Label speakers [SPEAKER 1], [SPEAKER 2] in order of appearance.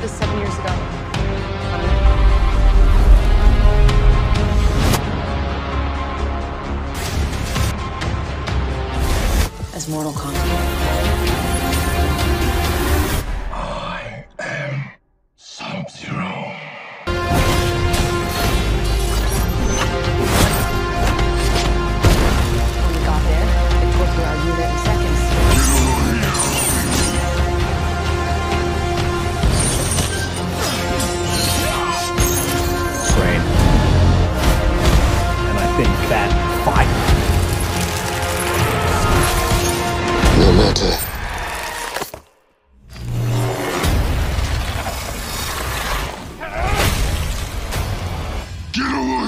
[SPEAKER 1] this seven years ago. As Mortal Kombat.
[SPEAKER 2] Fight.
[SPEAKER 3] No matter. Get here!